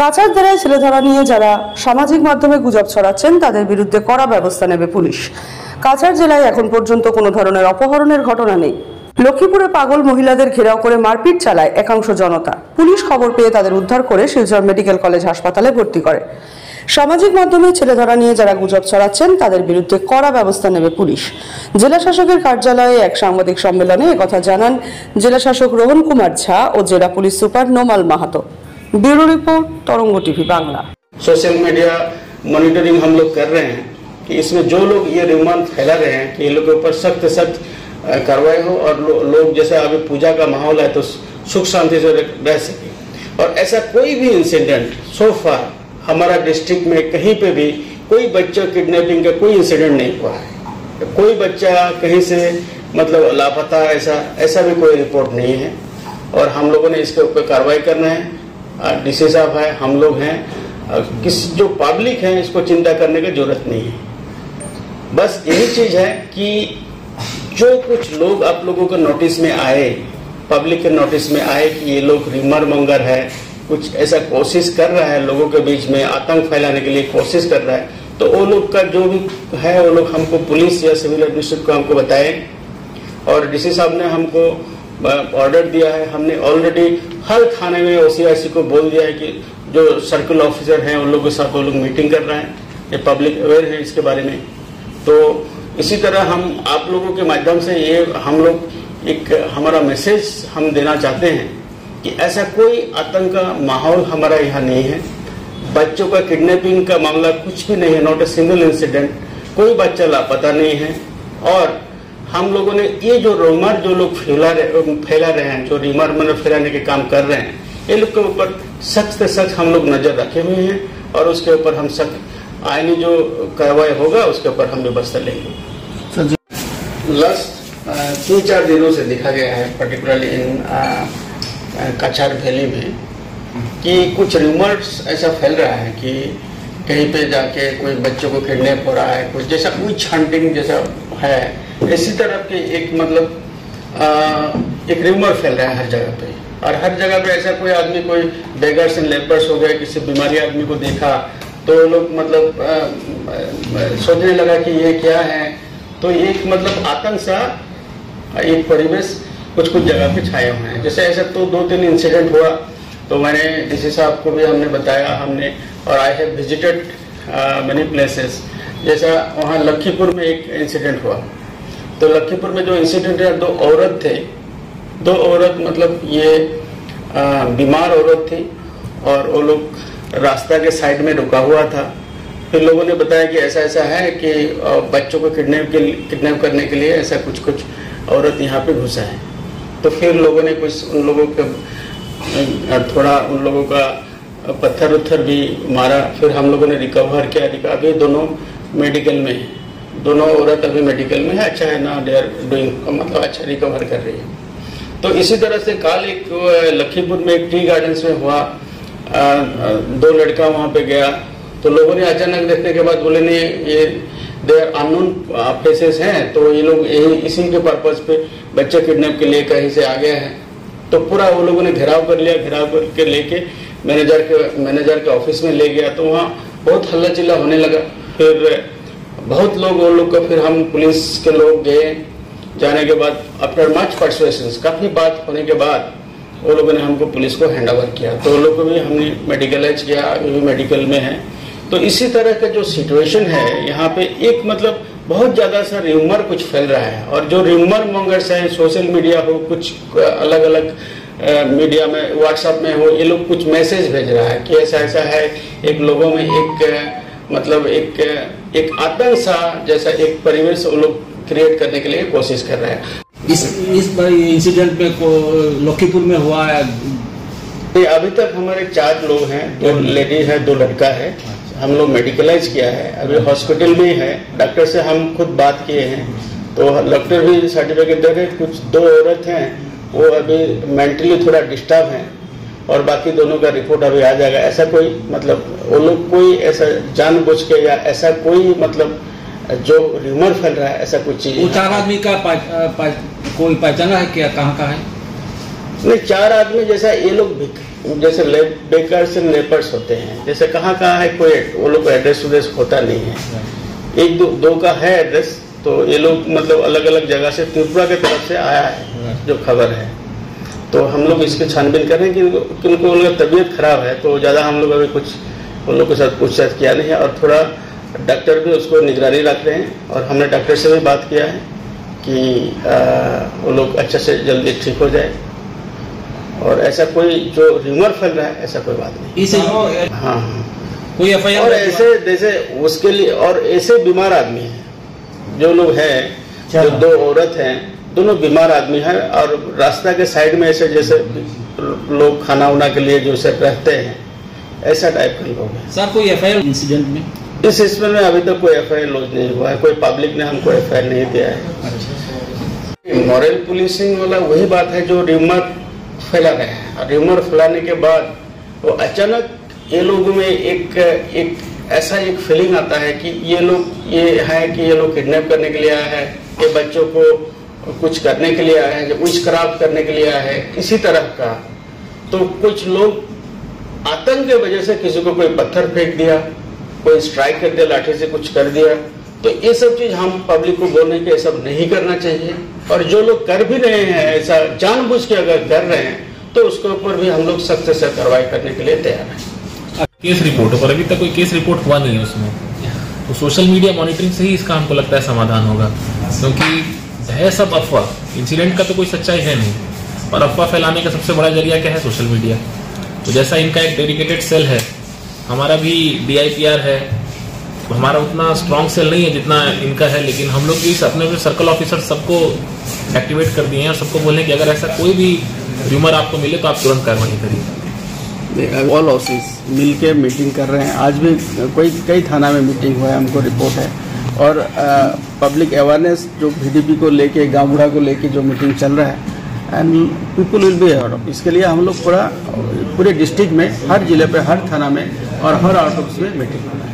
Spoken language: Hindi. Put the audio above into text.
কাছাড় জেলায় ছেলে ধরা নিয়ে যারা সামাজিক মাধ্যমে গুজব ছড়াচ্ছেন, তাদের বিরুদ্ধে কড়া ব্যবস্থা নেবে পুলিশ। কাছাড় জেলায় এখন পর্যন্ত কোনো ধরনের অপহরণের ঘটনা নেই। লক্ষ্মীপুরে পাগল মহিলাদের ঘেরাও করে মারপিট চালায় একাংশ জনতা। পুলিশ খবর পেয়ে তাদের উদ্ধার করে শিলচর মেডিকেল কলেজ হাসপাতালে ভর্তি করে। সামাজিক মাধ্যমে ছেলে ধরা নিয়ে যারা গুজব ছড়াচ্ছেন, তাদের বিরুদ্ধে কড়া ব্যবস্থা নেবে পুলিশ। জেলা শাসকের কার্যালয়ে এক সাংবাদিক সম্মেলনে একথা জানান জেলা শাসক রোহন কুমার ঝা ও জেলা police super Nomal Mahato. Bureau report Tarango TV Bangla. Social media monitoring हम लोग कर रहे हैं कि इसमें जो लोग ये रिमान फैला रहे हैं कि इन लोगों के ऊपर सख्त सख्त कार्रवाई हो और लो, लोग जैसे अभी पूजा का माहौल है तो सुख शांति से रह सके। और ऐसा कोई भी इंसिडेंट सो फार हमारा डिस्ट्रिक्ट में कहीं पे भी कोई बच्चा किडनैपिंग का कोई इंसिडेंट नहीं हुआ है। कोई बच्चा कहीं से मतलब लापता ऐसा ऐसा भी कोई रिपोर्ट नहीं है। और हम लोगों ने इसके ऊपर कार्रवाई करना है। डीसी साहब है, हम लोग हैं। किस जो पब्लिक है, इसको चिंता करने की ज़रूरत नहीं है। बस यही चीज़ है कि जो कुछ लोग आप लोगों के नोटिस में आए पब्लिक के नोटिस में आए कि ये लोग रिमर मंगर है, कुछ ऐसा कोशिश कर रहा है लोगों के बीच में, आतंक फैलाने के लिए कोशिश कर रहा है तो वो लोग का जो भी है, वो लोग हमको पुलिस या सिविल एडमिनिस्ट्रेट को हमको बताए। और डीसी साहब ने हमको ऑर्डर दिया है। हमने ऑलरेडी हर थाने में ओसीआईसी को बोल दिया है कि जो सर्कल ऑफिसर हैं, उन लोगों के साथ वो लोग मीटिंग कर रहे हैं। ये पब्लिक अवेयर है इसके बारे में। तो इसी तरह हम आप लोगों के माध्यम से ये हम लोग एक हमारा मैसेज हम देना चाहते हैं कि ऐसा कोई आतंक का माहौल हमारा यहाँ नहीं है। बच्चों का किडनैपिंग का मामला कुछ भी नहीं है नॉट ए सिंगल इंसिडेंट कोई बच्चा लापता नहीं है। और हम लोगों ने ये जो रोमर जो लोग फैला रहे फैला रहे हैं जो रिमर मतलब फैलाने के काम कर रहे हैं ये लोग के ऊपर सख्त से सख्त हम लोग नज़र रखे हुए हैं और उसके ऊपर हम सख्त आईनी जो कार्रवाई होगा उसके ऊपर हम व्यवस्था लेंगे। लास्ट तीन चार दिनों से देखा गया है पर्टिकुलरली इन कछार वैली में कि कुछ रूमर्स ऐसा फैल रहा है कि कहीं पे जाके कोई बच्चों को किडनैप हो रहा है कुछ जैसा विच हंटिंग जैसा है। इसी तरह के एक मतलब आ, एक रूमर फैल रहा है हर जगह पे। और हर जगह पे ऐसा कोई आदमी कोई बेगर्स एंड लेपर्स हो गए किसी बीमारी आदमी को देखा तो लोग मतलब सोचने लगा कि ये क्या है। तो एक मतलब आतंक सा एक परिवेश कुछ कुछ जगह पे छाए हुए हैं। जैसे ऐसा तो दो तीन इंसिडेंट हुआ तो मैंने डीसी साहब को भी हमने बताया हमने और I have visited many places जैसा वहाँ लखीपुर में एक इंसिडेंट हुआ। तो लखीपुर में जो इंसिडेंट है, दो औरत थे। दो औरत मतलब ये बीमार औरत थी और वो लोग रास्ता के साइड में रुका हुआ था। फिर लोगों ने बताया कि ऐसा ऐसा है कि बच्चों को किडनैप के किडनैप करने के लिए ऐसा कुछ कुछ औरत यहाँ पे घुसा है। तो फिर लोगों ने कुछ, उन लोगों के थोड़ा उन लोगों का पत्थर उत्थर भी मारा। फिर हम लोगों ने रिकवर किया। रिकवर दोनों मेडिकल में। दोनों औरत अभी मेडिकल में है अच्छा है ना दे आर डूइंग मतलब अच्छा रिकवर कर रही है। तो इसी तरह से कल एक लखीमपुर में एक टी गार्डन्स में हुआ। अ, दो लड़का वहाँ पे गया। तो लोगों ने अचानक देखने के बाद बोले नहीं ये दे आर अननोन फेसेस हैं तो ये लोग यही इसी के पर्पज पे बच्चे किडनैप के लिए कहीं से आ गए हैं। तो पूरा वो लोगों ने घेराव कर लिया। घेराव करके लेके मैनेजर के मैनेजर के ऑफ़िस में ले गया। तो वहाँ बहुत हल्ला चिल्ला होने लगा। फिर बहुत लोग वो लोग का फिर हम पुलिस के लोग गए। जाने के बाद आफ्टर मच परसुएशन काफ़ी बात होने के बाद, वो लोगों ने हमको पुलिस को हैंड ओवर किया। तो वो लोग को भी हमने मेडिकलाइज किया अभी भी मेडिकल में है। तो इसी तरह का जो सिचुएशन है, यहाँ पे एक मतलब बहुत ज़्यादा सा र्यूमर कुछ फैल रहा है। और जो र्यूमर मॉन्गर्स है सोशल मीडिया हो, कुछ अलग अलग मीडिया में व्हाट्सएप में हो, ये लोग कुछ मैसेज भेज रहा है कि ऐसा ऐसा है, एक लोगों में एक मतलब एक एक आतंक सा जैसा एक परिवेश वो लोग क्रिएट करने के लिए कोशिश कर रहे हैं। इस इस बार इंसिडेंट में को लखीपुर में हुआ है? अभी तक हमारे चार लोग हैं दो लेडी है दो लड़का है। हम लोग मेडिकलाइज किया है। अभी हॉस्पिटल में है। डॉक्टर से हम खुद बात किए हैं। तो डॉक्टर भी सर्टिफिकेट दे रहे कुछ दो औरत हैं। वो अभी मेंटली थोड़ा डिस्टर्ब हैं। और बाकी दोनों का रिपोर्ट अभी आ जाएगा। ऐसा कोई मतलब वो लोग कोई ऐसा जानबूझ के या ऐसा कोई मतलब जो र्यूमर फैल रहा है ऐसा कुछ चीज़ चार आदमी का पह- पह- कोई पहचाना है क्या? कहाँ का है? नहीं चार आदमी जैसा ये लोग जैसे बेकर्स एंड लेपर्स होते हैं। जैसे कहाँ कहाँ है कोई वो लोग एड्रेस उड्रेस होता नहीं है। एक दो दो का है एड्रेस तो ये लोग मतलब अलग अलग जगह से त्रिपुरा के तरफ़ से आया है जो खबर है। तो हम लोग इसकी छानबीन कर रहे हैं कि उनको- उनको उनका तबीयत खराब है तो ज़्यादा हम लोग अभी कुछ उन लोग के साथ पूछताछ किया नहीं है और थोड़ा डॉक्टर भी उसको निगरानी रख रहे हैं और हमने डॉक्टर से भी बात किया है कि आ, वो लोग अच्छे से जल्दी ठीक हो जाए। और ऐसा कोई जो र्यूमर फैल रहा है ऐसा कोई बात नहीं। इसे हाँ हाँ। कोई एफ़ और ऐसे जैसे उसके लिए और ऐसे बीमार आदमी हैं जो लोग हैं जो दो औरत हैं दोनों बीमार आदमी हैं और रास्ता के साइड में ऐसे जैसे लोग खाना उना के लिए जो से रहते हैं ऐसा टाइप के लोग हैं। सर कोई एफ़ आई इंसिडेंट में? इस इसमें में अभी तक कोई एफ़ आई लॉन्च नहीं हुआ है कोई पब्लिक ने हमको एफ़ आई नहीं दिया है। मॉरल पुलिसिंग वाला वही बात है जो र्यूमर फैला रहे हैं। और र्यूमर फैलाने के बाद वो अचानक ये लोगों में एक एक ऐसा एक फीलिंग आता है कि ये लोग ये है कि ये लोग किडनैप करने के लिए आया है ये बच्चों को कुछ करने के लिए आया है कुछ क्राफ्ट करने के लिए आए हैं इसी तरह का। तो कुछ लोग आतंक के वजह से किसी को कोई पत्थर फेंक दिया कोई स्ट्राइक कर दिया लाठी से कुछ कर दिया। तो ये सब चीज़ हम पब्लिक को बोलने के ये सब नहीं करना चाहिए। और जो लोग कर भी रहे हैं ऐसा जानबूझ के अगर कर रहे हैं तो उसके ऊपर भी हम लोग सख्त से कार्रवाई करने के लिए तैयार हैं। केस रिपोर्ट पर अभी तक कोई केस रिपोर्ट हुआ नहीं है उसमें। तो सोशल मीडिया मॉनिटरिंग से ही इसका हमको लगता है समाधान होगा। क्योंकि है सब अफवाह। इंसिडेंट का तो कोई सच्चाई है नहीं। और अफवाह फैलाने का सबसे बड़ा ज़रिया क्या है? सोशल मीडिया तो जैसा इनका एक डेडिकेटेड सेल है, हमारा भी डीआईपीआर है। हमारा उतना स्ट्रांग सेल नहीं है जितना इनका है, लेकिन हम लोग इस अपने अपने सर्कल ऑफिसर सबको एक्टिवेट कर दिए हैं और सबको बोले कि अगर ऐसा कोई भी र्यूमर आपको मिले तो आप तुरंत कार्रवाई करिए। ऑल ऑफ़िस मिल के मीटिंग कर रहे हैं। आज भी कोई, कई थाना में मीटिंग हुआ है, हमको रिपोर्ट है। और पब्लिक अवेयरनेस जो वीडीपी को लेके गाँव बूढ़ा को लेके जो मीटिंग चल रहा है and people will be aware of इसके लिए हम लोग पूरा, पूरे डिस्ट्रिक्ट में, हर ज़िले पे, हर थाना में और हर आउट ऑफ़िस में मीटिंग